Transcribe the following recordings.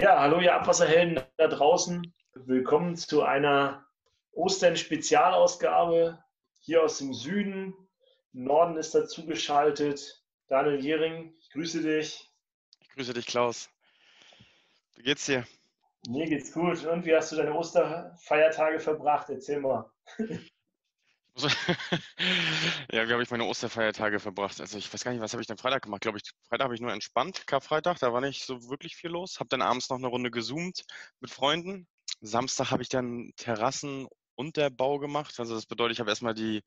Ja, hallo ihr Abwasserhelden da draußen. Willkommen zu einer Ostern-Spezialausgabe hier aus dem Süden. Im Norden ist dazu geschaltet Daniel Jering. Ich grüße dich. Ich grüße dich, Klaus. Wie geht's dir? Mir geht's gut. Und wie hast du deine Osterfeiertage verbracht? Erzähl mal. ja, wie habe ich meine Osterfeiertage verbracht? Also ich weiß gar nicht, was habe ich denn Freitag gemacht? Glaube ich, Freitag habe ich nur entspannt, Karfreitag, da war nicht so wirklich viel los. Habe dann abends noch eine Runde gezoomt mit Freunden. Samstag habe ich dann Terrassenunterbau gemacht. Also das bedeutet, ich habe erstmal die,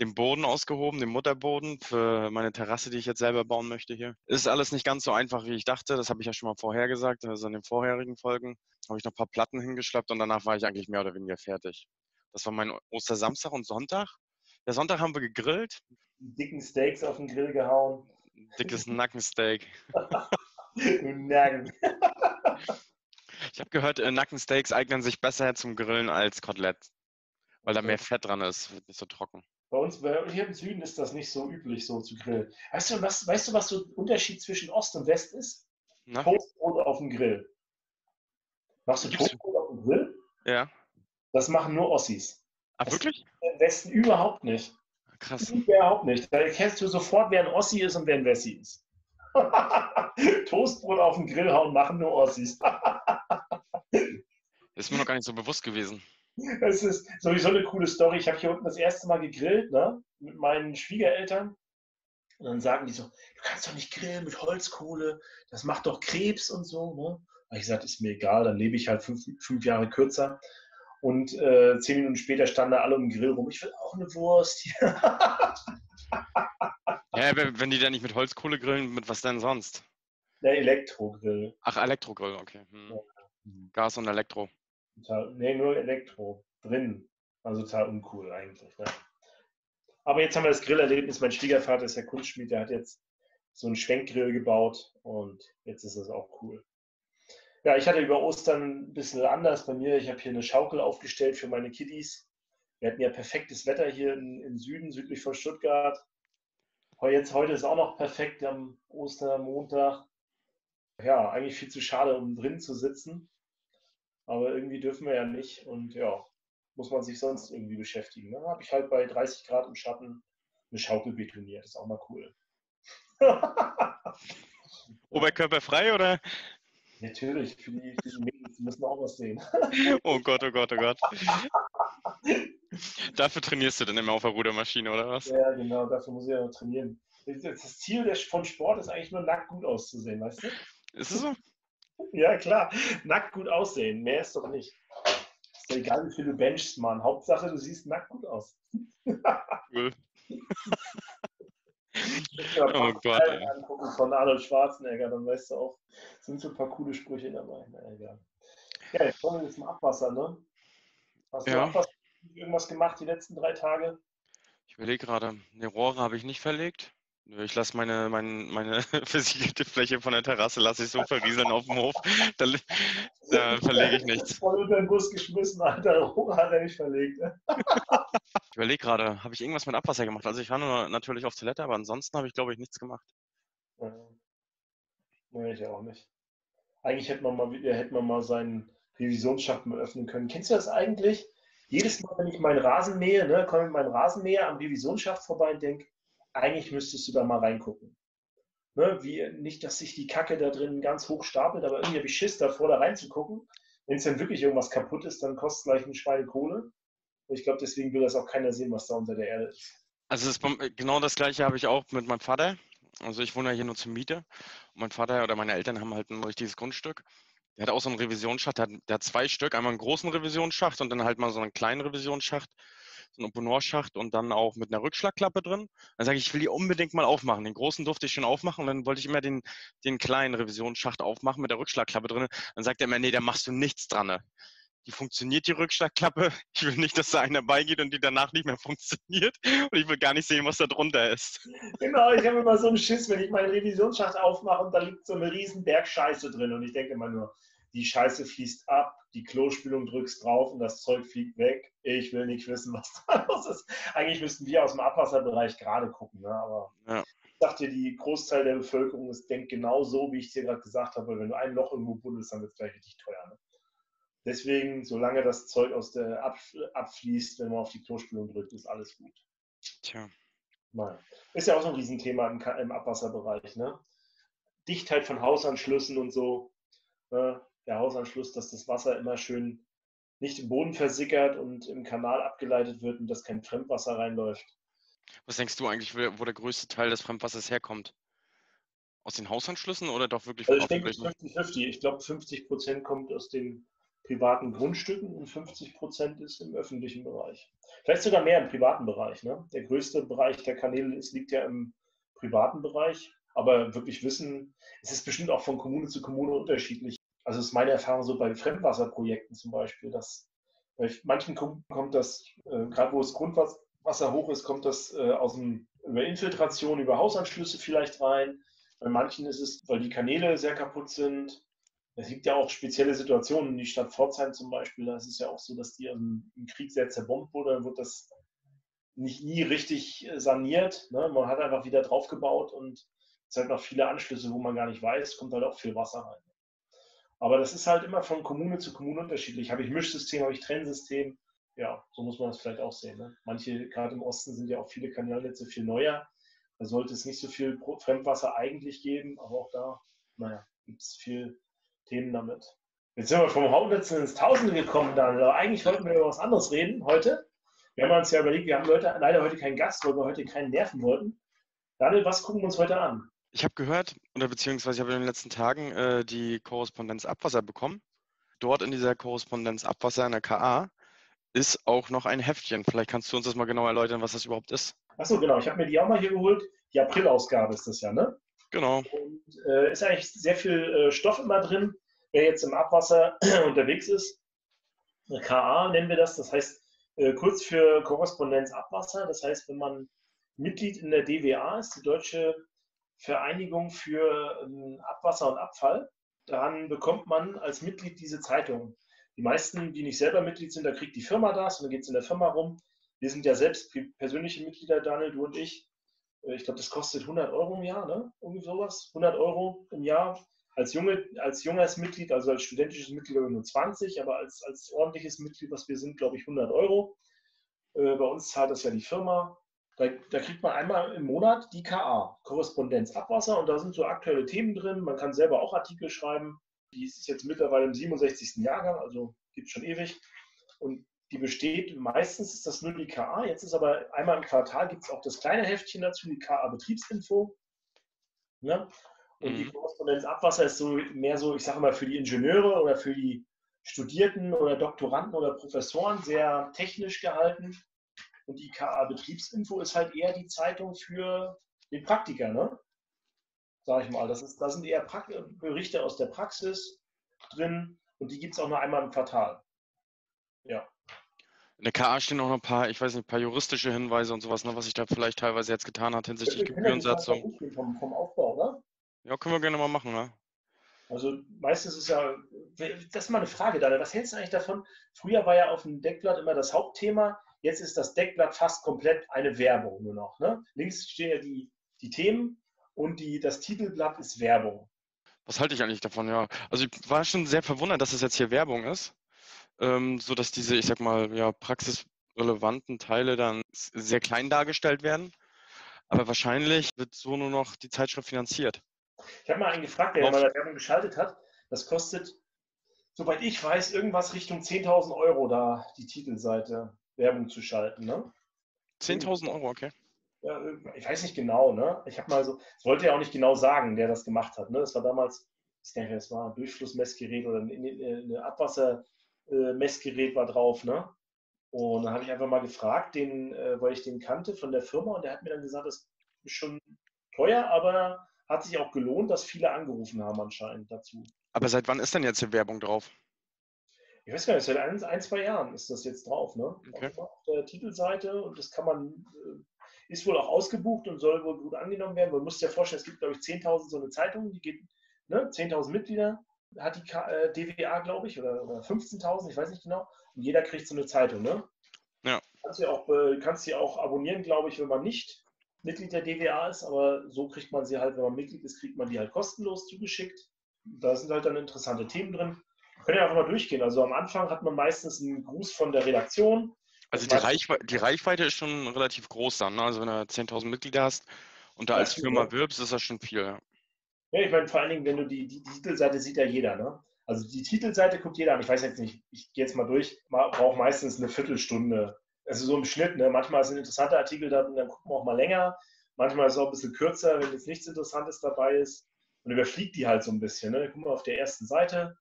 den Boden ausgehoben, den Mutterboden für meine Terrasse, die ich jetzt selber bauen möchte hier. Ist alles nicht ganz so einfach, wie ich dachte. Das habe ich ja schon mal vorher gesagt, also in den vorherigen Folgen. Habe ich noch ein paar Platten hingeschleppt und danach war ich eigentlich mehr oder weniger fertig. Das war mein Ostersamstag und Sonntag. Der Sonntag haben wir gegrillt. Dicken Steaks auf den Grill gehauen. Dickes Nackensteak. Nacken. Ich habe gehört, äh, Nackensteaks eignen sich besser zum Grillen als Kotelett, weil da mehr Fett dran ist, wird nicht so trocken. Bei uns hier im Süden ist das nicht so üblich, so zu grillen. Weißt du, was, weißt du, was so der Unterschied zwischen Ost und West ist? Na? Toastbrot auf dem Grill. Machst du Toastbrot auf dem Grill? Ja. Das machen nur Ossis. Ach, wirklich? Im Westen überhaupt nicht. Krass. Überhaupt nicht. Da erkennst du sofort, wer ein Ossi ist und wer ein Wessi ist. Toastbrot auf den Grill hauen machen nur Ossis. das ist mir noch gar nicht so bewusst gewesen. Das ist sowieso eine coole Story. Ich habe hier unten das erste Mal gegrillt, ne? Mit meinen Schwiegereltern. Und dann sagen die so, du kannst doch nicht grillen mit Holzkohle, das macht doch Krebs und so. Ne? Und ich gesagt, ist mir egal, dann lebe ich halt fünf, fünf Jahre kürzer. Und äh, zehn Minuten später standen da alle um den Grill rum. Ich will auch eine Wurst. ja, wenn die dann nicht mit Holzkohle grillen, mit was denn sonst? Der Elektrogrill. Ach, Elektrogrill, okay. Hm. Ja. Gas und Elektro. Total, nee, nur Elektro. Drin. Also total uncool eigentlich. Ne? Aber jetzt haben wir das Grillerlebnis. Mein Schwiegervater ist ja Kunstschmied, der hat jetzt so einen Schwenkgrill gebaut und jetzt ist das auch cool. Ja, ich hatte über Ostern ein bisschen anders bei mir. Ich habe hier eine Schaukel aufgestellt für meine Kiddies. Wir hatten ja perfektes Wetter hier im Süden, südlich von Stuttgart. Jetzt, heute ist auch noch perfekt am Ostermontag. Ja, eigentlich viel zu schade, um drin zu sitzen. Aber irgendwie dürfen wir ja nicht. Und ja, muss man sich sonst irgendwie beschäftigen. Dann habe ich halt bei 30 Grad im Schatten eine Schaukel betoniert. Ist auch mal cool. Oberkörper frei oder Natürlich, für die, für die Mädels müssen auch was sehen. Oh Gott, oh Gott, oh Gott. dafür trainierst du dann immer auf der Rudermaschine, oder was? Ja, genau, dafür muss ich ja trainieren. Das Ziel von Sport ist eigentlich nur nackt gut auszusehen, weißt du? Ist es so? Ja, klar. Nackt gut aussehen. Mehr ist doch nicht. Ist doch egal, wie viel du benchst, Mann. Hauptsache, du siehst nackt gut aus. Cool. oh Gott. Angucken von Arnold Schwarzenegger, dann weißt du auch, sind so ein paar coole Sprüche dabei. Na egal. Ja, jetzt kommen wir jetzt zum Abwasser, ne? Hast du ja. Abwasser irgendwas gemacht die letzten drei Tage? Ich überlege gerade, eine Rohre habe ich nicht verlegt. Ich lasse meine, meine, meine versiegelte Fläche von der Terrasse lasse ich so verrieseln auf dem Hof. Da, da verlege ich nichts. Voll unter den Bus geschmissen, Alter. Hat er nicht verlegt. Ne? Ich überlege gerade, habe ich irgendwas mit Abwasser gemacht? Also ich war nur natürlich auf Toilette, aber ansonsten habe ich, glaube ich, nichts gemacht. Nee, ich auch nicht. Eigentlich hätte man mal, hätte man mal seinen Revisionsschacht mal öffnen können. Kennst du das eigentlich? Jedes Mal, wenn ich meinen Rasen mähe, ne, komme ich mit meinem Rasenmäher am Revisionsschacht vorbei und denke, eigentlich müsstest du da mal reingucken. Ne, wie, nicht, dass sich die Kacke da drin ganz hoch stapelt, aber irgendwie habe ich Schiss davor, da reinzugucken. Wenn es dann wirklich irgendwas kaputt ist, dann kostet es gleich ein Schweine Kohle. Und ich glaube, deswegen will das auch keiner sehen, was da unter der Erde ist. Also das, genau das gleiche habe ich auch mit meinem Vater. Also ich wohne ja hier nur zur Miete. Und mein Vater oder meine Eltern haben halt ein richtiges Grundstück. Der hat auch so einen Revisionsschacht, der hat, der hat zwei Stück, einmal einen großen Revisionsschacht und dann halt mal so einen kleinen Revisionsschacht, so einen Oponorschacht und dann auch mit einer Rückschlagklappe drin. Dann sage ich, ich will die unbedingt mal aufmachen. Den großen durfte ich schon aufmachen und dann wollte ich immer den, den kleinen Revisionsschacht aufmachen mit der Rückschlagklappe drin. Dann sagt er immer, nee, da machst du nichts dran die funktioniert, die Rückschlagklappe. Ich will nicht, dass da einer beigeht und die danach nicht mehr funktioniert. Und ich will gar nicht sehen, was da drunter ist. Genau, ich habe immer so einen Schiss, wenn ich meinen Revisionsschacht aufmache und da liegt so ein riesen Berg Scheiße drin. Und ich denke immer nur, die Scheiße fließt ab, die Klospülung drückst drauf und das Zeug fliegt weg. Ich will nicht wissen, was da los ist. Eigentlich müssten wir aus dem Abwasserbereich gerade gucken, ne? aber ja. sag dir, die Großteil der Bevölkerung ist, denkt genau so, wie ich es dir gerade gesagt habe. Wenn du ein Loch irgendwo buddelst, dann wird es gleich richtig teuer. Ne? Deswegen, solange das Zeug aus der ab, abfließt, wenn man auf die Klospülung drückt, ist alles gut. Tja. Nein. Ist ja auch so ein Riesenthema im, im Abwasserbereich. Ne? Dichtheit von Hausanschlüssen und so. Ne? Der Hausanschluss, dass das Wasser immer schön nicht im Boden versickert und im Kanal abgeleitet wird und dass kein Fremdwasser reinläuft. Was denkst du eigentlich, wo der größte Teil des Fremdwassers herkommt? Aus den Hausanschlüssen oder doch wirklich also ich denke 50-50. Ich glaube, 50 Prozent kommt aus den privaten Grundstücken und 50 Prozent ist im öffentlichen Bereich. Vielleicht sogar mehr im privaten Bereich. Ne? Der größte Bereich der Kanäle ist, liegt ja im privaten Bereich. Aber wirklich wissen, es ist bestimmt auch von Kommune zu Kommune unterschiedlich. Also ist meine Erfahrung so bei Fremdwasserprojekten zum Beispiel, dass bei manchen kommt das, äh, gerade wo das Grundwasser hoch ist, kommt das äh, aus dem, über Infiltration, über Hausanschlüsse vielleicht rein. Bei manchen ist es, weil die Kanäle sehr kaputt sind. Es gibt ja auch spezielle Situationen, die Stadt Pforzheim zum Beispiel, da ist es ja auch so, dass die im, Krieg sehr zerbombt wurde, dann wird das nicht nie richtig äh, saniert. Ne? Man hat einfach wieder draufgebaut und es halt noch viele Anschlüsse, wo man gar nicht weiß, kommt halt auch viel Wasser rein. Aber das ist halt immer von Kommune zu Kommune unterschiedlich. Habe ich Mischsystem, habe ich Trennsystem? Ja, so muss man das vielleicht auch sehen. Ne? Manche, gerade im Osten, sind ja auch viele Kanalnetze viel neuer. Da sollte es nicht so viel Fremdwasser eigentlich geben, aber auch da, naja, gibt es viel Themen damit. Jetzt sind wir vom Hauptnetz ins Tausende gekommen, dann. Aber eigentlich wollten wir über was anderes reden heute. Wir haben uns ja überlegt, wir haben Leute, leider heute keinen Gast, weil wir heute keinen nerven wollten. Daniel, was gucken wir uns heute an? Ich habe gehört, oder beziehungsweise ich habe in den letzten Tagen äh, die Korrespondenz Abwasser bekommen. Dort in dieser Korrespondenz Abwasser in der KA ist auch noch ein Heftchen. Vielleicht kannst du uns das mal genau erläutern, was das überhaupt ist. Achso, genau. Ich habe mir die auch mal hier geholt. Die April-Ausgabe ist das ja, ne? Genau. Und äh, ist eigentlich sehr viel äh, Stoff immer drin. Wer jetzt im Abwasser unterwegs ist, KA nennen wir das. Das heißt äh, kurz für Korrespondenz Abwasser. Das heißt, wenn man Mitglied in der DWA ist, die Deutsche Vereinigung für ähm, Abwasser und Abfall. Dann bekommt man als Mitglied diese Zeitung. Die meisten, die nicht selber Mitglied sind, da kriegt die Firma das und dann geht es in der Firma rum. Wir sind ja selbst persönliche Mitglieder, Daniel, du und ich. Äh, ich glaube, das kostet 100 Euro im Jahr, ne? Irgendwie sowas. 100 Euro im Jahr. Als, junge, als junges Mitglied, also als studentisches Mitglied nur 20, aber als, als ordentliches Mitglied, was wir sind, glaube ich, 100 Euro. Äh, bei uns zahlt das ja die Firma. Da, da, kriegt man einmal im Monat die KA, Korrespondenz Abwasser, und da sind so aktuelle Themen drin. Man kann selber auch Artikel schreiben. Die ist jetzt mittlerweile im 67. Jahrgang, also gibt es schon ewig. Und die besteht, meistens ist das nur die KA. Jetzt ist aber einmal im Quartal gibt es auch das kleine Heftchen dazu, die KA Betriebsinfo. Ja? Und mhm. die Korrespondenz Abwasser ist so mehr so, ich sage mal, für die Ingenieure oder für die Studierten oder Doktoranden oder Professoren sehr technisch gehalten. Und die KA Betriebsinfo ist halt eher die Zeitung für den Praktiker, ne? Sag ich mal. Das ist, da sind eher pra Berichte aus der Praxis drin und die gibt es auch nur einmal im Quartal. Ja. In der KA stehen auch noch ein paar, ich weiß nicht, ein paar juristische Hinweise und sowas, ne, was sich da vielleicht teilweise jetzt getan hat hinsichtlich Gebührensatzung. Vom, vom Aufbau, oder? Ja, können wir gerne mal machen, ne? Also meistens ist ja, das ist mal eine Frage, Daniel. Was hältst du eigentlich davon? Früher war ja auf dem Deckblatt immer das Hauptthema, Jetzt ist das Deckblatt fast komplett eine Werbung nur noch. Ne? Links stehen ja die, die Themen und die, das Titelblatt ist Werbung. Was halte ich eigentlich davon? Ja, also ich war schon sehr verwundert, dass es jetzt hier Werbung ist, ähm, so dass diese, ich sag mal, ja, praxisrelevanten Teile dann sehr klein dargestellt werden. Aber wahrscheinlich wird so nur noch die Zeitschrift finanziert. Ich habe mal einen gefragt, der mal Werbung geschaltet hat. Das kostet, soweit ich weiß, irgendwas Richtung 10.000 Euro da, die Titelseite. Werbung zu schalten. Ne? 10.000 Euro, okay. Ja, ich weiß nicht genau, ne? Ich habe mal so, das wollte ja auch nicht genau sagen, der das gemacht hat. Ne? Das war damals, ich denke, es war ein Durchflussmessgerät oder ein Abwassermessgerät war drauf, ne? Und dann habe ich einfach mal gefragt, den, äh, weil ich den kannte von der Firma und der hat mir dann gesagt, das ist schon teuer, aber hat sich auch gelohnt, dass viele angerufen haben anscheinend dazu. Aber seit wann ist denn jetzt die Werbung drauf? Ich weiß gar nicht, seit ein, ein, zwei Jahren ist das jetzt drauf, ne? Okay. Auf der Titelseite und das kann man, äh, ist wohl auch ausgebucht und soll wohl gut angenommen werden. Man muss sich ja vorstellen, es gibt, glaube ich, 10.000 so eine Zeitung, die geht, ne? 10.000 Mitglieder hat die äh, DWA, glaube ich, oder, oder 15.000, ich weiß nicht genau. Und jeder kriegt so eine Zeitung, ne? Ja. Kannst du auch, kannst du auch abonnieren, glaube ich, wenn man nicht Mitglied der DWA ist, aber so kriegt man sie halt, wenn man Mitglied ist, kriegt man die halt kostenlos zugeschickt. Da sind halt dann interessante Themen drin. Können ja einfach mal durchgehen. Also am Anfang hat man meistens einen Gruß von der Redaktion. Also die, Reichwe die Reichweite ist schon relativ groß dann. Ne? Also wenn du 10.000 Mitglieder hast und da als Firma wirbst, ist das schon viel. Ja. ja, ich meine vor allen Dingen, wenn du die, die, die Titelseite sieht ja jeder. Ne? Also die Titelseite guckt jeder an. Ich weiß jetzt nicht, ich gehe jetzt mal durch, brauche meistens eine Viertelstunde. Also so im Schnitt. Ne? Manchmal sind interessante Artikel da und dann gucken wir auch mal länger. Manchmal ist es auch ein bisschen kürzer, wenn jetzt nichts Interessantes dabei ist. Und überfliegt die halt so ein bisschen. Ne? Gucken wir auf der ersten Seite.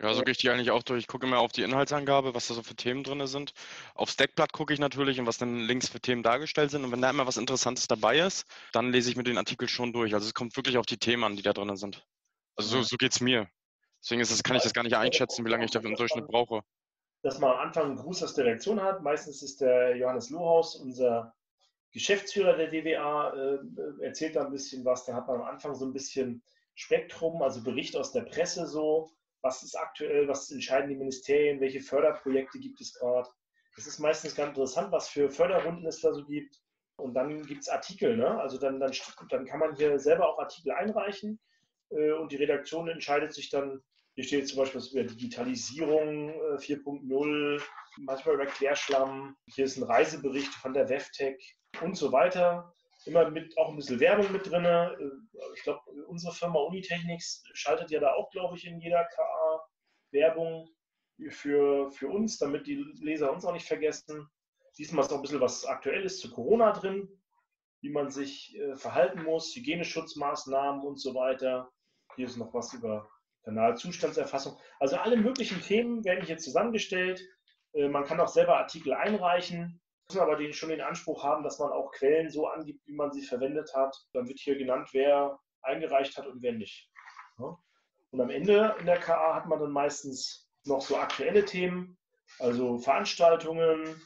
Ja, so gehe ich die eigentlich auch durch. Ich gucke immer auf die Inhaltsangabe, was da so für Themen drin sind. Aufs Deckblatt gucke ich natürlich und was dann links für Themen dargestellt sind. Und wenn da immer was Interessantes dabei ist, dann lese ich mir den Artikel schon durch. Also es kommt wirklich auf die Themen an, die da drin sind. Also so, so geht es mir. Deswegen ist das, kann ich das gar nicht einschätzen, wie lange ich dafür im Durchschnitt brauche. Dass man am Anfang einen Gruß aus der Reaktion hat. Meistens ist der Johannes Lohaus, unser Geschäftsführer der DWA, äh, erzählt da ein bisschen was. Da hat man am Anfang so ein bisschen Spektrum, also Bericht aus der Presse so was ist aktuell, was entscheiden die Ministerien, welche Förderprojekte gibt es gerade. Das ist meistens ganz interessant, was für Förderrunden es da so gibt. Und dann gibt es Artikel, ne? Also dann, dann, dann kann man hier selber auch Artikel einreichen äh, und die Redaktion entscheidet sich dann, hier steht zum Beispiel was über Digitalisierung äh, 4.0, manchmal über Klärschlamm, hier ist ein Reisebericht von der WEFTEC und so weiter immer mit auch ein bisschen Werbung mit drin. Äh, ich glaube, unsere Firma Unitechnics schaltet ja da auch, glaube ich, in jeder Werbung für, für uns, damit die Leser uns auch nicht vergessen. Diesmal ist auch ein bisschen was Aktuelles zu Corona drin, wie man sich äh, verhalten muss, Hygieneschutzmaßnahmen und so weiter. Hier ist noch was über Kanalzustandserfassung. Also alle möglichen Themen werden hier zusammengestellt. Äh, man kann auch selber Artikel einreichen müssen aber den, schon den Anspruch haben, dass man auch Quellen so angibt, wie man sie verwendet hat. Dann wird hier genannt, wer eingereicht hat und wer nicht. Und am Ende in der KA hat man dann meistens noch so aktuelle Themen, also Veranstaltungen,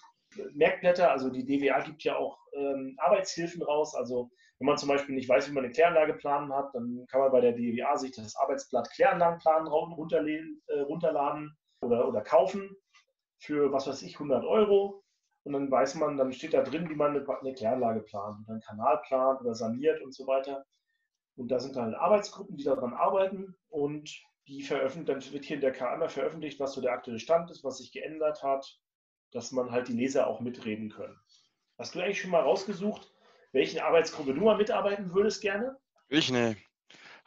Merkblätter, also die DWA gibt ja auch ähm, Arbeitshilfen raus. Also wenn man zum Beispiel nicht weiß, wie man eine Kläranlage planen hat, dann kann man bei der DWA sich das Arbeitsblatt Kläranlagenplan äh, runterladen oder, oder kaufen für, was weiß ich, 100 Euro. Und dann weiß man, dann steht da drin, wie man eine, Kläranlage plant einen Kanal plant oder saniert und so weiter. Und da sind dann Arbeitsgruppen, die daran arbeiten und die veröffentlichen, dann wird hier in der KA veröffentlicht, was so der aktuelle Stand ist, was sich geändert hat, dass man halt die Leser auch mitreden können. Hast du eigentlich schon mal rausgesucht, welche Arbeitsgruppe du mal mitarbeiten würdest gerne? Ich ne.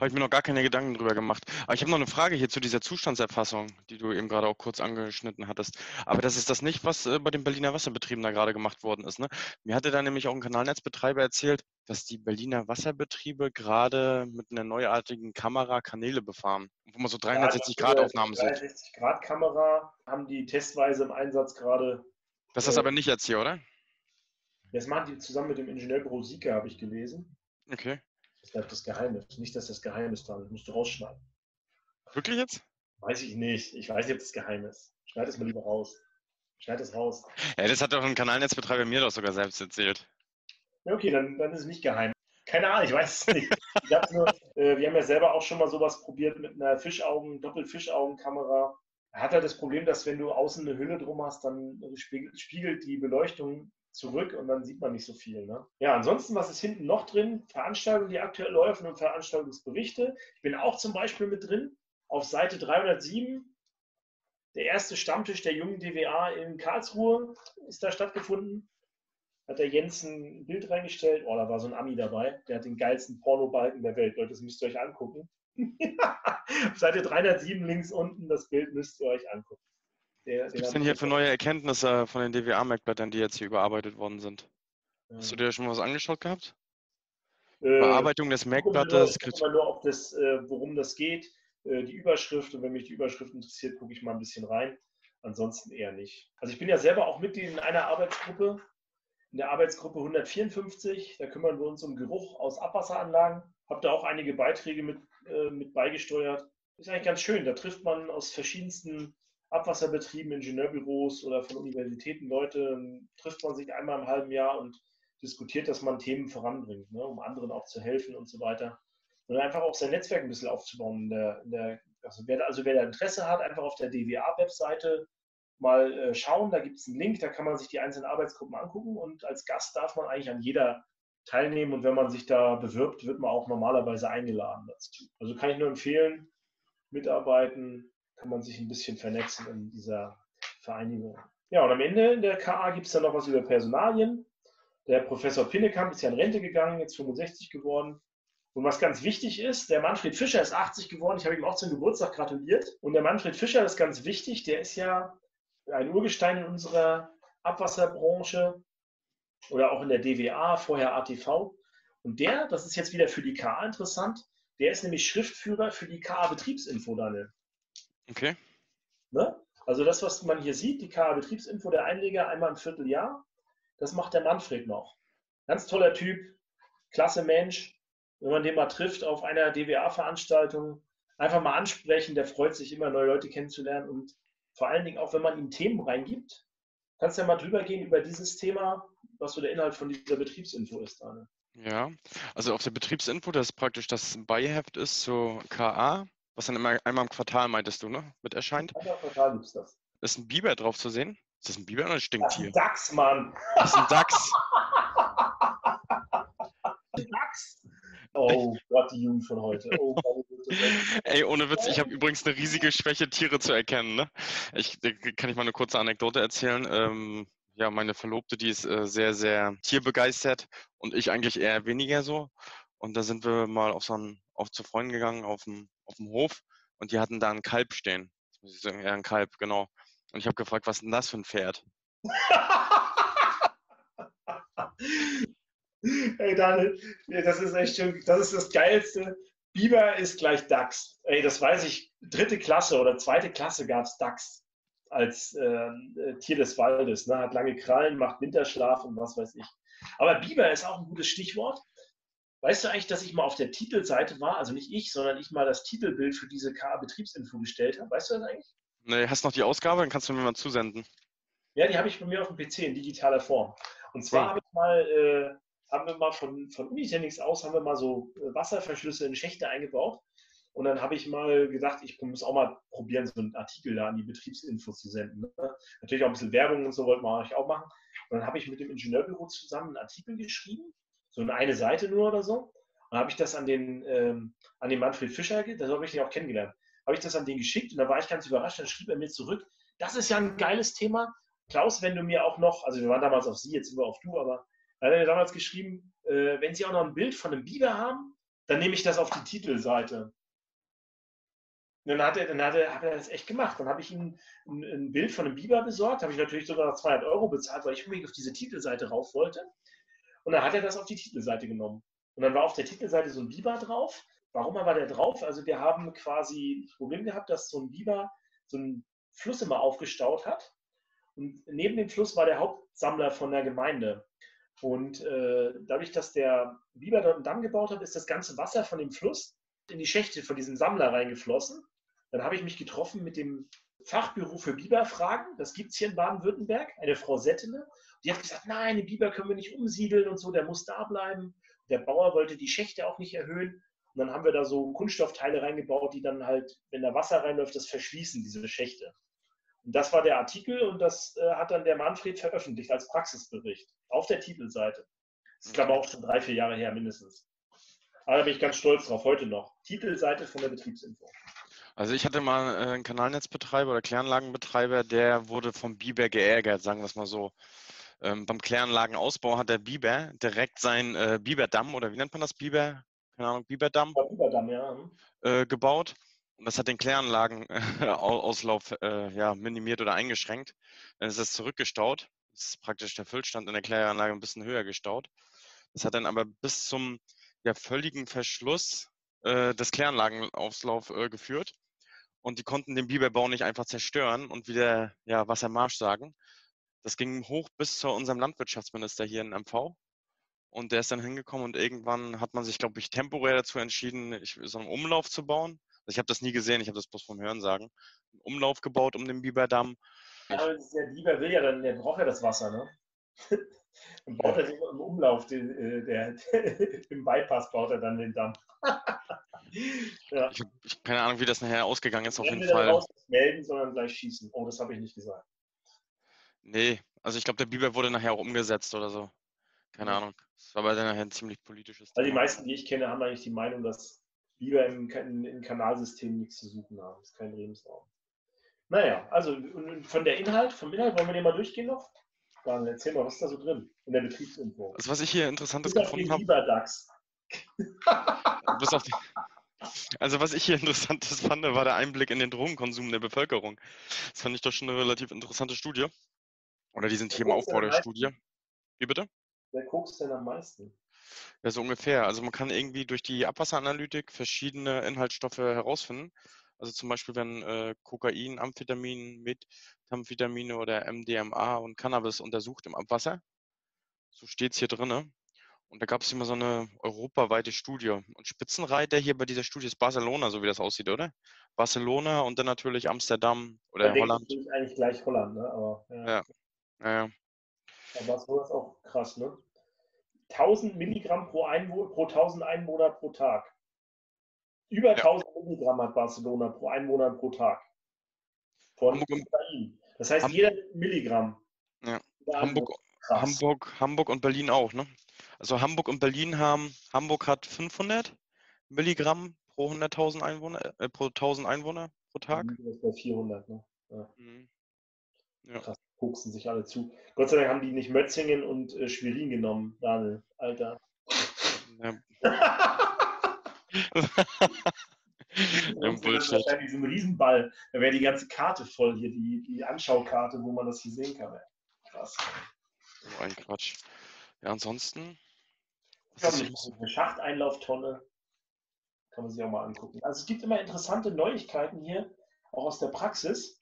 Habe ich mir noch gar keine Gedanken drüber gemacht. Aber ich habe noch eine Frage hier zu dieser Zustandserfassung, die du eben gerade auch kurz angeschnitten hattest. Aber das ist das nicht, was äh, bei den Berliner Wasserbetrieben da gerade gemacht worden ist. Ne? Mir hatte da nämlich auch ein Kanalnetzbetreiber erzählt, dass die Berliner Wasserbetriebe gerade mit einer neuartigen Kamera Kanäle befahren, wo man so 360-Grad-Aufnahmen sieht. 360-Grad-Kamera haben die testweise im Einsatz gerade. Das ist äh, aber nicht jetzt hier, oder? Das machen die zusammen mit dem Ingenieurbüro Sika, habe ich gelesen. Okay. Das bleibt das Geheimnis. Nicht, dass das Geheimnis war. Das musst du rausschneiden. Wirklich jetzt? Weiß ich nicht. Ich weiß nicht, ob das geheim ist. Schneid es mal lieber raus. Schneid es raus. Ja, das hat doch ein Kanalnetzbetreiber mir doch sogar selbst erzählt. Ja, okay, dann, dann ist es nicht geheim. Keine Ahnung, ich weiß es nicht. Ich nur, äh, wir haben ja selber auch schon mal sowas probiert mit einer Fischaugen, Doppelfischaugenkamera. Hat halt das Problem, dass wenn du außen eine Hülle drum hast, dann spiegelt die Beleuchtung zurück und dann sieht man nicht so viel. Ne? Ja, ansonsten, was ist hinten noch drin? Veranstaltungen, die aktuell laufen und Veranstaltungsberichte. Ich bin auch zum Beispiel mit drin auf Seite 307. Der erste Stammtisch der jungen DWA in Karlsruhe ist da stattgefunden. Hat der Jens ein Bild reingestellt. Oh, da war so ein Ami dabei. Der hat den geilsten Pornobalken der Welt. Leute, das müsst ihr euch angucken. Seite 307 links unten, das Bild müsst ihr euch angucken. Der, Was gibt es denn hier für neue Erkenntnisse von den DWA-Merkblättern, die jetzt hier überarbeitet worden sind? Ja. Hast du dir schon was angeschaut gehabt? Äh, Bearbeitung des Merkblattes. Ich gucke mal nur auf das, äh, worum das geht, äh, die Überschrift. Und wenn mich die Überschrift interessiert, gucke ich mal ein bisschen rein. Ansonsten eher nicht. Also ich bin ja selber auch Mitglied in einer Arbeitsgruppe, in der Arbeitsgruppe 154. Da kümmern wir uns um Geruch aus Abwasseranlagen. Habe da auch einige Beiträge mit, äh, mit beigesteuert. Ist eigentlich ganz schön. Da trifft man aus verschiedensten Abwasserbetrieben, Ingenieurbüros oder von Universitäten Leute, trifft man sich einmal im halben Jahr und diskutiert, dass man Themen voranbringt, ne, um anderen auch zu helfen und so weiter. Und einfach auch sein Netzwerk ein bisschen aufzubauen. In der, in der, also, wer, also wer da Interesse hat, einfach auf der DWA-Webseite mal äh, schauen. Da gibt es einen Link, da kann man sich die einzelnen Arbeitsgruppen angucken und als Gast darf man eigentlich an jeder teilnehmen und wenn man sich da bewirbt, wird man auch normalerweise eingeladen dazu. Also kann ich nur empfehlen, mitarbeiten, kann man sich ein bisschen vernetzen in dieser Vereinigung. Ja, und am Ende in der KA gibt es dann noch was über Personalien. Der Professor Pinnekamp ist ja in Rente gegangen, jetzt 65 geworden. Und was ganz wichtig ist, der Manfred Fischer ist 80 geworden. Ich habe ihm auch zum Geburtstag gratuliert. Und der Manfred Fischer ist ganz wichtig. Der ist ja ein Urgestein in unserer Abwasserbranche oder auch in der DWA, vorher ATV. Und der, das ist jetzt wieder für die KA interessant, der ist nämlich Schriftführer für die KA-Betriebsinfo, Daniel. Okay. Ne? Also das, was man hier sieht, die KA-Betriebsinfo, der Einleger einmal im Vierteljahr, das macht der Manfred noch. Ganz toller Typ, klasse Mensch. Wenn man den mal trifft auf einer DWA-Veranstaltung, einfach mal ansprechen, der freut sich immer, neue Leute kennenzulernen und vor allen Dingen auch, wenn man ihm Themen reingibt. Kannst du ja mal drüber gehen über dieses Thema, was so der Inhalt von dieser Betriebsinfo ist, Daniel. Ja, also auf der Betriebsinfo, das praktisch das Beiheft ist zur KA, was dann immer einmal im Quartal, meintest du, ne, mit erscheint. Einmal im Quartal gibt es das. Ist ein Biber drauf zu sehen? Ist das ein Biber oder ein Das ist Stinktier? ein Dachs, Mann. Das ist ein Dachs. Ein Dachs. Oh Gott, die Jugend von heute. Oh. Ey, ohne Witz, ich habe übrigens eine riesige Schwäche, Tiere zu erkennen. Ne? Ich, kann ich mal eine kurze Anekdote erzählen. Ähm, ja, meine Verlobte, die ist äh, sehr, sehr tierbegeistert und ich eigentlich eher weniger so. Und da sind wir mal auf so einen, auf zu Freunden gegangen auf dem, auf dem Hof und die hatten da einen Kalb stehen. Das muss ich sagen, ja, ein Kalb, genau. Und ich habe gefragt, was ist denn das für ein Pferd? Ey, Daniel, das ist echt schon, das ist das Geilste. Biber ist gleich Dachs. Ey, das weiß ich. Dritte Klasse oder zweite Klasse gab es Dachs als äh, äh, Tier des Waldes. Ne? Hat lange Krallen, macht Winterschlaf und was weiß ich. Aber Biber ist auch ein gutes Stichwort. Weißt du eigentlich, dass ich mal auf der Titelseite war? Also nicht ich, sondern ich mal das Titelbild für diese KA-Betriebsinfo gestellt habe. Weißt du das eigentlich? Ne, hast noch die Ausgabe? Dann kannst du mir mal zusenden. Ja, die habe ich bei mir auf dem PC in digitaler Form. Und zwar Cool. habe ich mal, äh, haben wir mal von, von Unitenix aus, haben wir mal so äh, Wasserverschlüsse in Schächte eingebaut. Und dann habe ich mal gedacht, ich muss auch mal probieren, so einen Artikel da an die Betriebsinfos zu senden. Ne? Natürlich auch ein bisschen Werbung und so wollten wir eigentlich auch machen. Und dann habe ich mit dem Ingenieurbüro zusammen einen Artikel geschrieben, so eine, Seite nur oder so. Und habe ich das an den, ähm, an den Manfred Fischer, das habe ich den auch kennengelernt, habe ich das an den geschickt und da war ich ganz überrascht. Dann schrieb er mir zurück, das ist ja ein geiles Thema. Klaus, wenn du mir auch noch, also wir waren damals auf Sie, jetzt wir auf du, aber er hat mir damals geschrieben, äh, wenn Sie auch noch ein Bild von einem Biber haben, dann nehme ich das auf die Titelseite. Und dann hat er, dann hat er, hat er das echt gemacht. Dann habe ich ihm ein, ein Bild von einem Biber besorgt, habe ich natürlich sogar noch 200 Euro bezahlt, weil ich unbedingt auf diese Titelseite rauf wollte. Und dann hat er das auf die Titelseite genommen. Und dann war auf der Titelseite so ein Biber drauf. Warum war der drauf? Also wir haben quasi das Problem gehabt, dass so ein Biber so einen Fluss immer aufgestaut hat. Und neben dem Fluss war der Hauptsammler von der Gemeinde. Und äh, dadurch, dass der Biber dort einen Damm gebaut hat, ist das ganze Wasser von dem Fluss in die Schächte von diesem Sammler reingeflossen. Dann habe ich mich getroffen mit dem Fachbüro für Biberfragen. Das gibt es hier in Baden-Württemberg, eine Frau Settele. Die hat gesagt, nein, den Biber können wir nicht umsiedeln und so, der muss da bleiben. Der Bauer wollte die Schächte auch nicht erhöhen. Und dann haben wir da so Kunststoffteile reingebaut, die dann halt, wenn da Wasser reinläuft, das verschließen, diese Schächte. Und das war der Artikel und das äh, hat dann der Manfred veröffentlicht als Praxisbericht auf der Titelseite. Das ist, glaube ich, auch schon drei, vier Jahre her mindestens. Aber da bin ich ganz stolz drauf, heute noch. Titelseite von der Betriebsinfo. Also ich hatte mal äh, einen Kanalnetzbetreiber oder Kläranlagenbetreiber, der wurde vom Biber geärgert, sagen wir es mal so. Ähm, beim Kläranlagenausbau hat der Biber direkt sein äh, Biberdamm oder wie nennt man das Biber? Keine Ahnung, Biberdamm Ja, Überdamm, ja. hm. äh, gebaut. Und das hat den Kläranlagenauslauf äh, ja, minimiert oder eingeschränkt. Dann ist es zurückgestaut. Das ist praktisch der Füllstand in der Kläranlage ein bisschen höher gestaut. Das hat dann aber bis zum ja, völligen Verschluss äh, des Kläranlagenauslauf äh, geführt. Und die konnten den Biberbau nicht einfach zerstören und wieder ja, Wassermarsch sagen. Das ging hoch bis zu unserem Landwirtschaftsminister hier in MV. Und der ist dann hingekommen und irgendwann hat man sich, glaube ich, temporär dazu entschieden, ich, so einen Umlauf zu bauen. Also ich habe das nie gesehen, ich habe das bloß vom Hören sagen. Einen Umlauf gebaut um den Biberdamm. Aber der Biber will ja dann, der braucht ja das Wasser, ne? Dann baut er sich im Umlauf, den, äh, der, im Bypass baut er dann den Damm. ja. Ich habe ich hab keine Ahnung, wie das nachher ausgegangen ist, auf jeden Fall. nicht melden, sondern gleich schießen. Oh, das habe ich nicht gesagt. Nee, also ich glaube, der Biber wurde nachher auch umgesetzt oder so. Keine Ahnung. Das war aber dann ein ziemlich politisches Thema. Also die meisten, die ich kenne, haben eigentlich die Meinung, dass lieber im, in, in Kanalsystem nichts zu suchen haben. Das ist kein Lebensraum. Naja, also von der Inhalt, vom Inhalt wollen wir den mal durchgehen noch? Dann erzähl mal, was ist da so drin in der Betriebsinfo? Also was ich hier interessantes gefunden habe. DAX. also was ich hier interessantes fand, war der Einblick in den Drogenkonsum der Bevölkerung. Das fand ich doch schon eine relativ interessante Studie. Oder die sind hier im Aufbau der Studie. Wie bitte? Wer guckst denn am meisten? Ja, so ungefähr. Also man kann irgendwie durch die Abwasseranalytik verschiedene Inhaltsstoffe herausfinden. Also zum Beispiel, wenn äh, Kokain, Amphetamin, Methamphetamine oder MDMA und Cannabis untersucht im Abwasser. So steht es hier drin. Und da gab es immer so eine europaweite Studie. Und Spitzenreiter hier bei dieser Studie ist Barcelona, so wie das aussieht, oder? Barcelona und dann natürlich Amsterdam oder da Holland. Ich eigentlich gleich Holland, ne? Aber, ja. ja. Ja, ja. Aber Barcelona ist auch krass, ne? 1000 Milligramm pro, Einwohner, pro 1000 Einwohner pro Tag. Über ja. 1000 Milligramm hat Barcelona pro Einwohner pro Tag. Von Kokain. Das heißt, Ham jeder Milligramm. Ja. Hamburg, Hamburg, Hamburg und Berlin auch, ne? Also Hamburg und Berlin haben, Hamburg hat 500 Milligramm pro 100.000 Einwohner, äh, pro 1000 Einwohner pro Tag. Das ist bei 400, ne? Ja. Mhm. ja. Krass koksen sich alle zu. Gott sei Dank haben die nicht Mötzingen und äh, Schwerin genommen, Daniel, Alter. Ja. ja, Bullshit. Wahrscheinlich so ein Riesenball. Da wäre die ganze Karte voll hier, die, die Anschaukarte, wo man das hier sehen kann. Ey. Krass. So ein Quatsch. Ja, ansonsten. Ja, eine Schachteinlauftonne. Kann man sich auch mal angucken. Also es gibt immer interessante Neuigkeiten hier, auch aus der Praxis.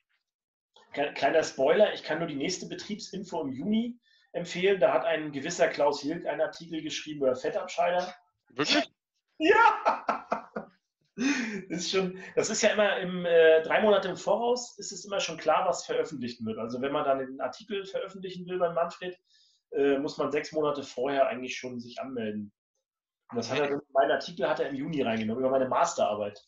Kleiner Spoiler, ich kann nur die nächste Betriebsinfo im Juni empfehlen. Da hat ein gewisser Klaus Hilk einen Artikel geschrieben über Fettabscheider. Wirklich? Ja! Das ist, schon, das ist ja immer im äh, drei Monate im Voraus, ist es immer schon klar, was veröffentlicht wird. Also wenn man dann einen Artikel veröffentlichen will bei Manfred, äh, muss man sechs Monate vorher eigentlich schon sich anmelden. Und das hat er, mein Artikel hat er im Juni reingenommen, über meine Masterarbeit.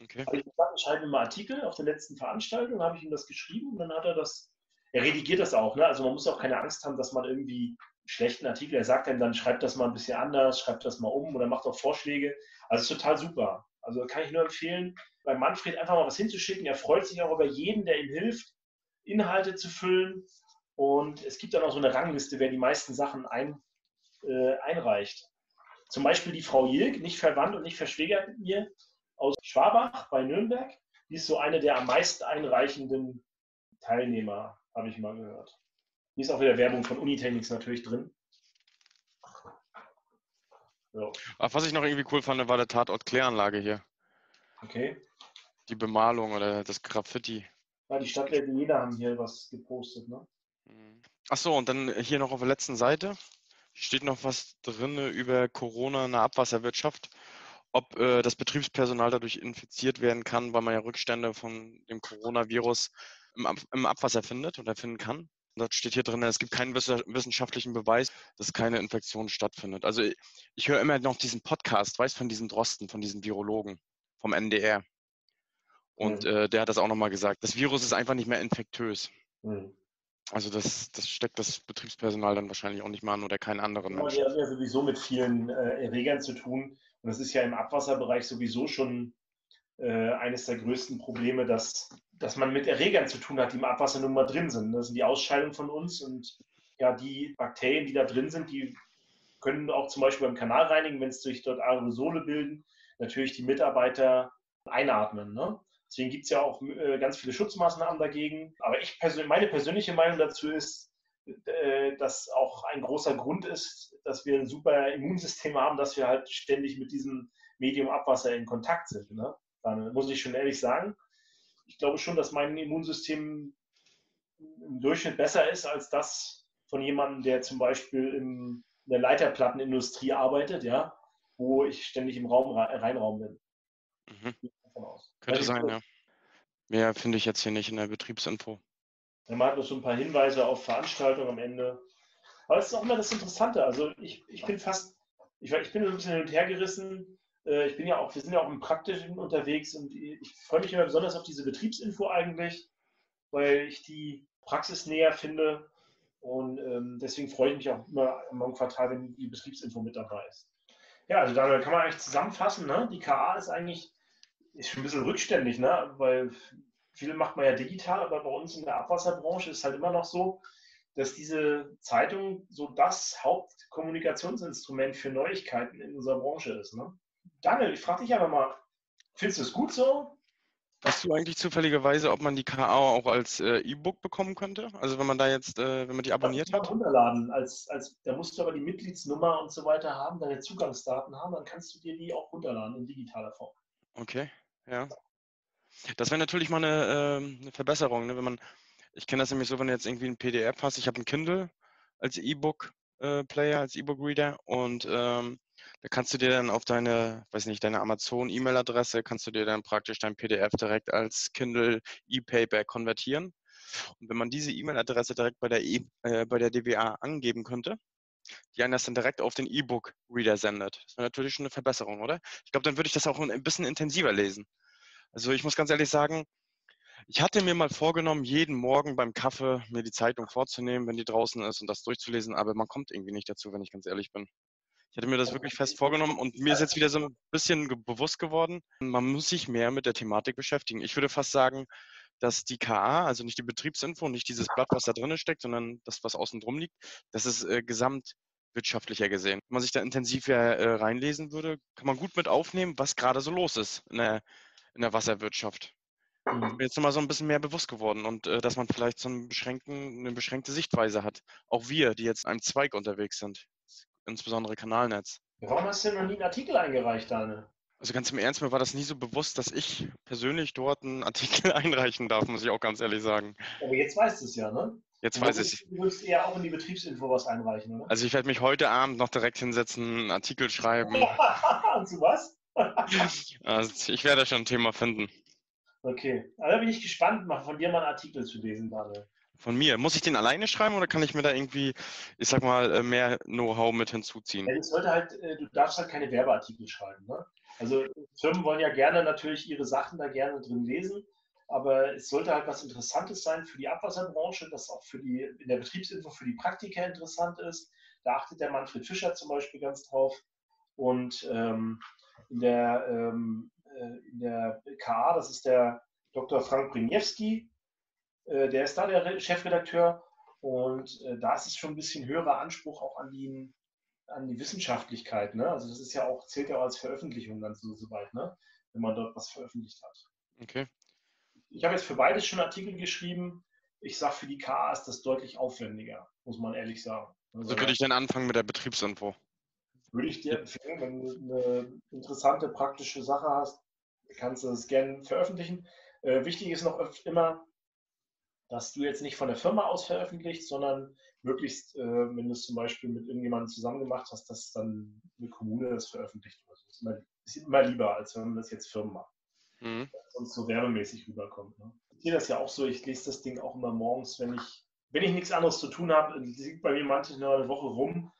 Okay. Habe ich gesagt, ich schreibe mal Artikel auf der letzten Veranstaltung, habe ich ihm das geschrieben und dann hat er das, er redigiert das auch, ne? Also man muss auch keine Angst haben, dass man irgendwie einen schlechten Artikel, er sagt einem dann, schreibt das mal ein bisschen anders, schreibt das mal um oder macht auch Vorschläge. Also es ist total super. Also kann ich nur empfehlen, bei Manfred einfach mal was hinzuschicken. Er freut sich auch über jeden, der ihm hilft, Inhalte zu füllen. Und es gibt dann auch so eine Rangliste, wer die meisten Sachen ein, äh, einreicht. Zum Beispiel die Frau Jilk, nicht verwandt und nicht verschwägert mit mir, aus Schwabach bei Nürnberg. Die ist so eine der am meisten einreichenden Teilnehmer, habe ich mal gehört. Hier ist auch wieder Werbung von Unitechnics natürlich drin. So. was ich noch irgendwie cool fand, war der Tatort Kläranlage hier. Okay. Die Bemalung oder das Graffiti. Ja, die Stadtwerke Jena haben hier was gepostet, ne? Mhm. Achso, und dann hier noch auf der letzten Seite steht noch was drin über Corona in der Abwasserwirtschaft ob äh, das Betriebspersonal dadurch infiziert werden kann, weil man ja Rückstände von dem Coronavirus im, Ab im Abwasser findet oder finden kann. Und das steht hier drin, es gibt keinen wissenschaftlichen Beweis, dass keine Infektion stattfindet. Also ich, ich höre immer noch diesen Podcast, weiß von diesem Drosten, von diesem Virologen vom NDR. Und mhm. äh, der hat das auch nochmal gesagt. Das Virus ist einfach nicht mehr infektös. Mhm. Also das, das steckt das Betriebspersonal dann wahrscheinlich auch nicht mal an oder keinen anderen. Ja, wir haben ja sowieso mit vielen äh, Erregern zu tun. Und das ist ja im Abwasserbereich sowieso schon äh, eines der größten Probleme, dass, dass man mit Erregern zu tun hat, die im Abwasser nun mal drin sind. Das sind die Ausscheidungen von uns und ja, die Bakterien, die da drin sind, die können auch zum Beispiel beim Kanal reinigen, wenn es sich dort Aerosole bilden, natürlich die Mitarbeiter einatmen. Ne? Deswegen gibt es ja auch äh, ganz viele Schutzmaßnahmen dagegen. Aber ich persönlich, meine persönliche Meinung dazu ist, äh, dass auch ein großer Grund ist, dass wir ein super Immunsystem haben, dass wir halt ständig mit diesem Medium Abwasser in Kontakt sind. Ne? Dann muss ich schon ehrlich sagen, ich glaube schon, dass mein Immunsystem im Durchschnitt besser ist als das von jemandem, der zum Beispiel in der Leiterplattenindustrie arbeitet, ja, wo ich ständig im Raum reinraum bin. Mhm. Könnte sein, ja. Mehr finde ich jetzt hier nicht in der Betriebsinfo. Man hat noch so ein paar Hinweise auf Veranstaltungen am Ende. Aber es ist auch immer das Interessante. Also ich, ich bin fast, ich, ich bin so ein bisschen hin und her gerissen. Äh, ich bin ja auch, wir sind ja auch im Praktischen unterwegs und ich freue mich immer besonders auf diese Betriebsinfo eigentlich, weil ich die Praxis näher finde Und ähm, deswegen freue ich mich auch immer am Quartal, wenn die Betriebsinfo mit dabei ist. Ja, also da kann man eigentlich zusammenfassen, ne? die KA ist eigentlich ist schon ein bisschen rückständig, ne? weil viel macht man ja digital, aber bei uns in der Abwasserbranche ist halt immer noch so, dass diese Zeitung so das Hauptkommunikationsinstrument für Neuigkeiten in unserer Branche ist. Ne? Daniel, ich frage dich einfach mal, findest du es gut so? Weißt du eigentlich zufälligerweise, ob man die KA auch als äh, E-Book bekommen könnte? Also wenn man da jetzt, äh, wenn man die abonniert hat? Runterladen. Als, als, da musst du aber die Mitgliedsnummer und so weiter haben, deine Zugangsdaten haben, dann kannst du dir die auch runterladen in digitaler Form. Okay, ja. Das wäre natürlich mal eine, äh, eine Verbesserung, ne? wenn man ich kenne das nämlich so, wenn du jetzt irgendwie ein PDF hast. Ich habe ein Kindle als E-Book-Player, äh, als E-Book-Reader und ähm, da kannst du dir dann auf deine, weiß nicht, deine Amazon-E-Mail-Adresse, kannst du dir dann praktisch dein PDF direkt als Kindle E-Paper konvertieren. Und wenn man diese E-Mail-Adresse direkt bei der, e äh, bei der DWA angeben könnte, die einen das dann direkt auf den E-Book-Reader sendet. Das wäre natürlich schon eine Verbesserung, oder? Ich glaube, dann würde ich das auch ein bisschen intensiver lesen. Also ich muss ganz ehrlich sagen, ich hatte mir mal vorgenommen, jeden Morgen beim Kaffee mir die Zeitung vorzunehmen, wenn die draußen ist und das durchzulesen, aber man kommt irgendwie nicht dazu, wenn ich ganz ehrlich bin. Ich hatte mir das wirklich fest vorgenommen und mir ist jetzt wieder so ein bisschen bewusst geworden, man muss sich mehr mit der Thematik beschäftigen. Ich würde fast sagen, dass die KA, also nicht die Betriebsinfo, nicht dieses Blatt, was da drin steckt, sondern das, was außen drum liegt, das ist äh, gesamtwirtschaftlicher gesehen. Wenn man sich da intensiv äh, reinlesen würde, kann man gut mit aufnehmen, was gerade so los ist in der, in der Wasserwirtschaft. Mhm. Mir jetzt nochmal so ein bisschen mehr bewusst geworden und äh, dass man vielleicht so einen beschränkten, eine beschränkte Sichtweise hat. Auch wir, die jetzt in einem Zweig unterwegs sind, insbesondere Kanalnetz. Warum hast du denn noch nie einen Artikel eingereicht, Daniel? Also ganz im Ernst, mir war das nie so bewusst, dass ich persönlich dort einen Artikel einreichen darf, muss ich auch ganz ehrlich sagen. Aber jetzt weißt du es ja, ne? Jetzt weiß ich. Du würdest eher auch in die Betriebsinfo was einreichen, oder? Also ich werde mich heute Abend noch direkt hinsetzen, einen Artikel schreiben. Und zu was? Also ich werde schon ein Thema finden. Okay, also da bin ich gespannt, mal von dir mal einen Artikel zu lesen, Daniel. Von mir. Muss ich den alleine schreiben oder kann ich mir da irgendwie, ich sag mal, äh, mehr Know-how mit hinzuziehen? Ja, sollte halt, äh, du darfst halt keine Werbeartikel schreiben. Ne? Also Firmen wollen ja gerne natürlich ihre Sachen da gerne drin lesen, aber es sollte halt was Interessantes sein für die Abwasserbranche, das auch für die, in der Betriebsinfo für die Praktiker interessant ist. Da achtet der Manfred Fischer zum Beispiel ganz drauf. Und ähm, in der ähm, äh, in der KA, das ist der Dr. Frank Briniewski, äh, der ist da der Chefredakteur und äh, da ist es schon ein bisschen höherer Anspruch auch an die, an die Wissenschaftlichkeit. Ne? Also das ist ja auch, zählt ja auch als Veröffentlichung dann so, so weit, ne? wenn man dort was veröffentlicht hat. Okay. Ich habe jetzt für beides schon Artikel geschrieben. Ich sage, für die KA ist das deutlich aufwendiger, muss man ehrlich sagen. Also, also würde ich dann anfangen mit der Betriebsinfo? Würde ich dir empfehlen, wenn du eine interessante, praktische Sache hast, kannst du es gerne veröffentlichen. Äh, wichtig ist noch immer, dass du jetzt nicht von der Firma aus veröffentlichst, sondern möglichst, äh, wenn du es zum Beispiel mit irgendjemandem zusammen gemacht hast, dass dann eine Kommune das veröffentlicht. Das ist immer, ist immer lieber, als wenn man das jetzt Firmen macht. Mhm. Sonst so werbemäßig rüberkommt. Ne? Ich sehe das ja auch so, ich lese das Ding auch immer morgens, wenn ich, wenn ich nichts anderes zu tun habe, liegt bei mir manchmal eine Woche rum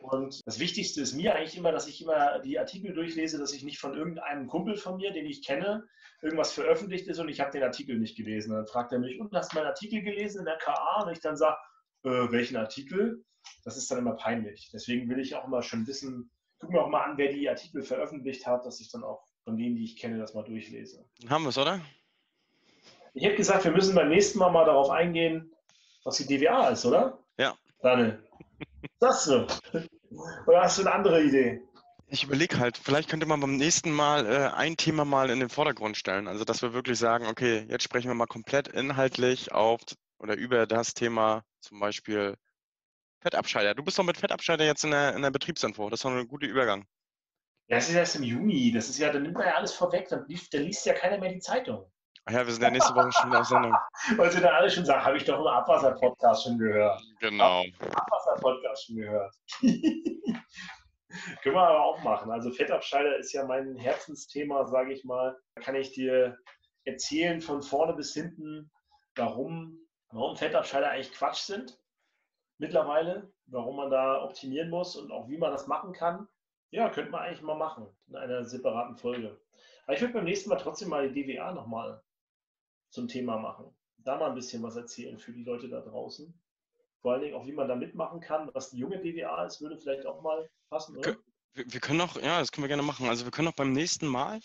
und das Wichtigste ist mir eigentlich immer, dass ich immer die Artikel durchlese, dass ich nicht von irgendeinem Kumpel von mir, den ich kenne, irgendwas veröffentlicht ist und ich habe den Artikel nicht gelesen. Dann fragt er mich, und hast du meinen Artikel gelesen in der KA? Und ich dann sage, äh, welchen Artikel? Das ist dann immer peinlich. Deswegen will ich auch immer schon wissen, guck mir auch mal an, wer die Artikel veröffentlicht hat, dass ich dann auch von denen, die ich kenne, das mal durchlese. Haben wir es, oder? Ich hätte gesagt, wir müssen beim nächsten Mal mal darauf eingehen, was die DWA ist, oder? Ja. Daniel. Das so. Oder hast du eine andere Idee? Ich überlege halt, vielleicht könnte man beim nächsten Mal äh, ein Thema mal in den Vordergrund stellen. Also, dass wir wirklich sagen, okay, jetzt sprechen wir mal komplett inhaltlich auf oder über das Thema zum Beispiel Fettabscheider. Du bist doch mit Fettabscheider jetzt in der, in der Betriebsinfo. Das ist doch ein guter Übergang. Ja, das ist erst im Juni. Das ist ja, dann nimmt man ja alles vorweg. Dann, dann liest ja keiner mehr die Zeitung. Ach ja, wir sind ja nächste Woche schon wieder auf Sendung. Weil sie dann alle schon sagen, habe ich doch im Abwasser-Podcast schon gehört. Genau. Abwasser-Podcast schon gehört. Können wir aber auch machen. Also Fettabscheider ist ja mein Herzensthema, sage ich mal. Da kann ich dir erzählen von vorne bis hinten, warum, warum Fettabscheider eigentlich Quatsch sind mittlerweile, warum man da optimieren muss und auch wie man das machen kann. Ja, könnte man eigentlich mal machen in einer separaten Folge. Aber ich würde beim nächsten Mal trotzdem mal die DWA nochmal zum Thema machen. Da mal ein bisschen was erzählen für die Leute da draußen. Vor allen Dingen auch, wie man da mitmachen kann. Was die junge DWA ist, würde vielleicht auch mal passen, oder? Wir, wir können auch, ja, das können wir gerne machen. Also wir können auch beim nächsten Mal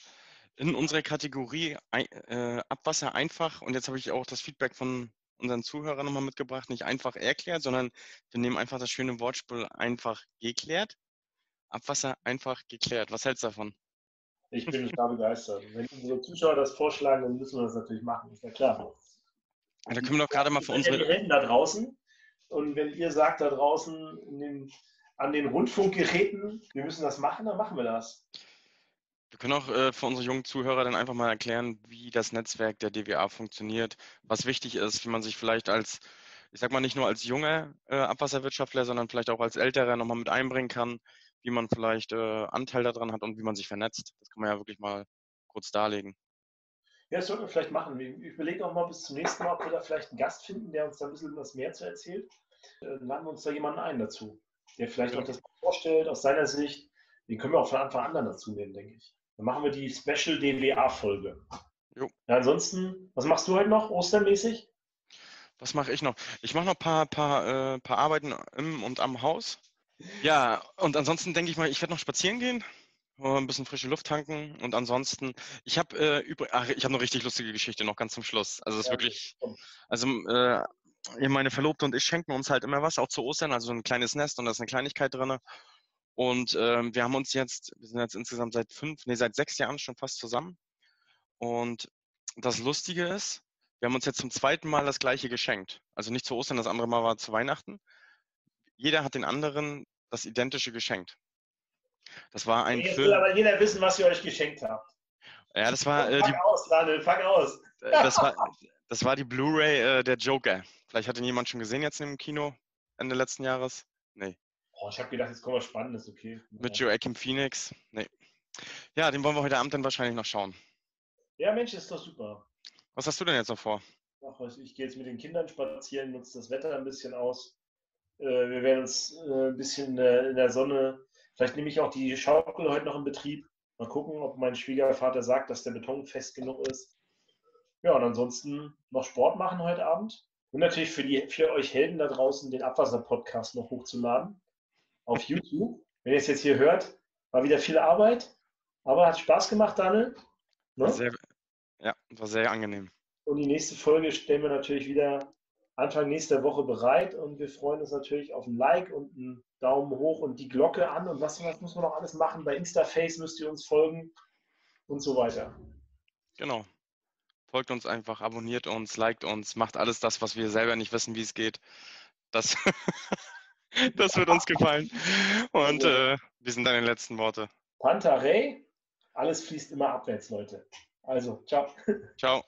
in unserer Kategorie äh, Abwasser einfach, und jetzt habe ich auch das Feedback von unseren Zuhörern nochmal mitgebracht, nicht einfach erklärt, sondern wir nehmen einfach das schöne Wortspiel einfach geklärt. Abwasser einfach geklärt. Was hältst du davon? Ich bin da begeistert. Wenn unsere Zuschauer das vorschlagen, dann müssen wir das natürlich machen, ist ja klar. da können wir doch gerade mal für unsere. Die Helden da draußen. Und wenn ihr sagt da draußen den, an den Rundfunkgeräten, wir müssen das machen, dann machen wir das. Wir können auch äh, für unsere jungen Zuhörer dann einfach mal erklären, wie das Netzwerk der DWA funktioniert, was wichtig ist, wie man sich vielleicht als, ich sag mal nicht nur als junger äh, Abwasserwirtschaftler, sondern vielleicht auch als älterer nochmal mit einbringen kann, wie man vielleicht äh, Anteil daran hat und wie man sich vernetzt. Das kann man ja wirklich mal kurz darlegen. Ja, das sollten wir vielleicht machen. Ich überlege auch mal bis zum nächsten Mal, ob wir da vielleicht einen Gast finden, der uns da ein bisschen was mehr zu erzählt. Dann äh, laden wir uns da jemanden ein dazu, der vielleicht ja. auch das vorstellt aus seiner Sicht. Den können wir auch von Anfang an dann dazu nehmen, denke ich. Dann machen wir die Special DWA-Folge. Ja, ansonsten, was machst du heute noch, ostermäßig? Was mache ich noch? Ich mache noch ein paar, paar, äh, paar Arbeiten im und am Haus. Ja, und ansonsten denke ich mal, ich werde noch spazieren gehen, ein bisschen frische Luft tanken und ansonsten, ich habe äh, übrig, ach, ich habe eine richtig lustige Geschichte noch ganz zum Schluss. Also es ist ja, wirklich, also äh, meine Verlobte und ich schenken uns halt immer was, auch zu Ostern, also so ein kleines Nest und da ist eine Kleinigkeit drin. Und ähm, wir haben uns jetzt, wir sind jetzt insgesamt seit fünf, nee, seit sechs Jahren schon fast zusammen. Und das Lustige ist, wir haben uns jetzt zum zweiten Mal das gleiche geschenkt. Also nicht zu Ostern, das andere Mal war zu Weihnachten. Jeder hat den anderen das identische geschenkt. Das war ein Jetzt Film. will aber jeder wissen, was ihr euch geschenkt habt. Ja, das war. Äh, fang die, aus, Daniel, fang aus. Äh, das war, das war die Blu-ray äh, der Joker. Vielleicht hat ihn jemand schon gesehen jetzt im Kino Ende letzten Jahres. Nee. Oh, ich habe gedacht, jetzt kommt was Spannendes, okay. Mit Joachim Phoenix. Nee. Ja, den wollen wir heute Abend dann wahrscheinlich noch schauen. Ja, Mensch, ist doch super. Was hast du denn jetzt noch vor? Ach, ich gehe jetzt mit den Kindern spazieren, nutze das Wetter ein bisschen aus. Äh, wir werden uns äh, ein bisschen äh, in der Sonne, vielleicht nehme ich auch die Schaukel heute noch in Betrieb. Mal gucken, ob mein Schwiegervater sagt, dass der Beton fest genug ist. Ja, und ansonsten noch Sport machen heute Abend. Und natürlich für, die, für euch Helden da draußen den Abwasser-Podcast noch hochzuladen auf YouTube. Wenn ihr es jetzt hier hört, war wieder viel Arbeit, aber hat Spaß gemacht, Daniel. Ne? Sehr, ja, war sehr angenehm. Und die nächste Folge stellen wir natürlich wieder Anfang nächster Woche bereit und wir freuen uns natürlich auf ein Like und einen Daumen hoch und die Glocke an und was, was muss man noch alles machen? Bei Instaface müsst ihr uns folgen und so weiter. Genau. Folgt uns einfach, abonniert uns, liked uns, macht alles das, was wir selber nicht wissen, wie es geht. Das Das wird uns gefallen. Und äh, wie sind deine letzten Worte? Pantare, alles fließt immer abwärts, Leute. Also, ciao. Ciao.